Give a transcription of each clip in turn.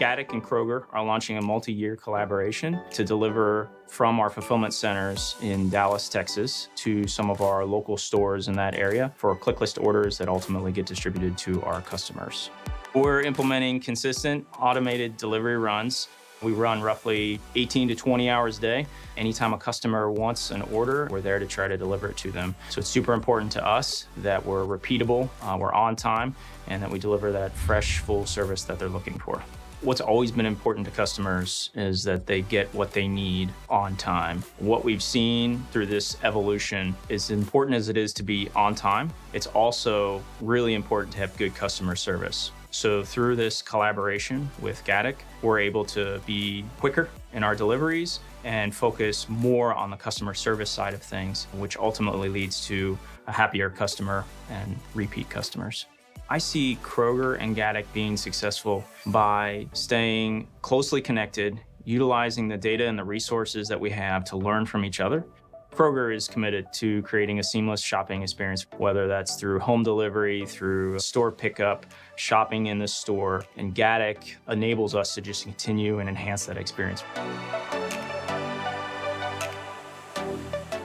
Gatik and Kroger are launching a multi-year collaboration to deliver from our fulfillment centers in Dallas, Texas, to some of our local stores in that area for ClickList orders that ultimately get distributed to our customers. We're implementing consistent automated delivery runs we run roughly 18 to 20 hours a day. Anytime a customer wants an order, we're there to try to deliver it to them. So it's super important to us that we're repeatable, uh, we're on time, and that we deliver that fresh, full service that they're looking for. What's always been important to customers is that they get what they need on time. What we've seen through this evolution is important as it is to be on time, it's also really important to have good customer service. So through this collaboration with Gatik, we're able to be quicker in our deliveries and focus more on the customer service side of things, which ultimately leads to a happier customer and repeat customers. I see Kroger and Gatik being successful by staying closely connected, utilizing the data and the resources that we have to learn from each other, Kroger is committed to creating a seamless shopping experience, whether that's through home delivery, through store pickup, shopping in the store, and Gatik enables us to just continue and enhance that experience.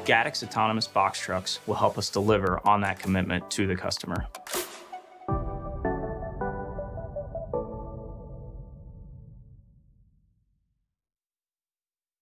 Gatik's autonomous box trucks will help us deliver on that commitment to the customer.